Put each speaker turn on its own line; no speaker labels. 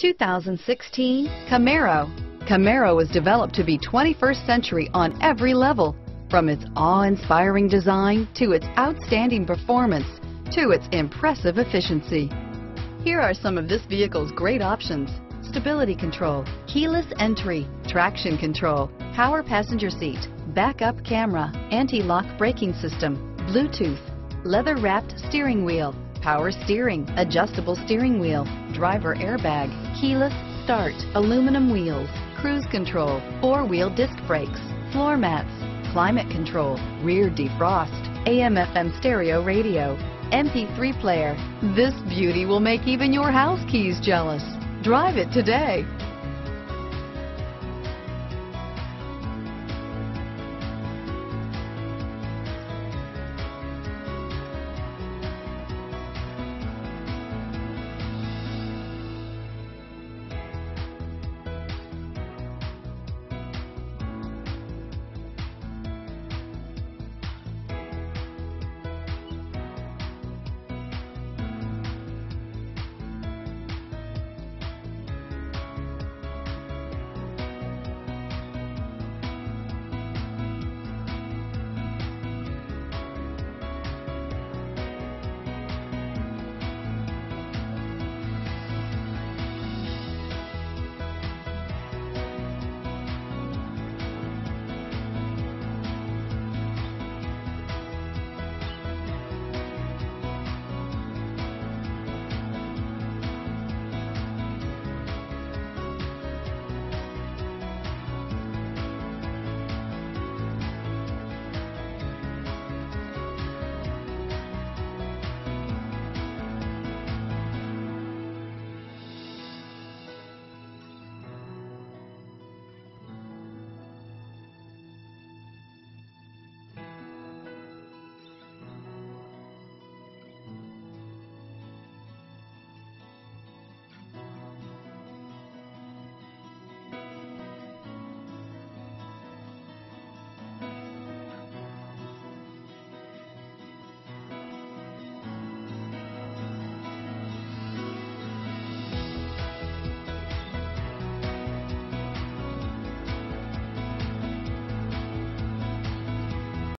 2016 Camaro. Camaro was developed to be 21st century on every level, from its awe-inspiring design to its outstanding performance to its impressive efficiency. Here are some of this vehicle's great options. Stability control, keyless entry, traction control, power passenger seat, backup camera, anti-lock braking system, Bluetooth, leather-wrapped steering wheel, power steering, adjustable steering wheel, driver airbag, keyless start, aluminum wheels, cruise control, four-wheel disc brakes, floor mats, climate control, rear defrost, AM FM stereo radio, MP3 player. This beauty will make even your house keys jealous. Drive it today.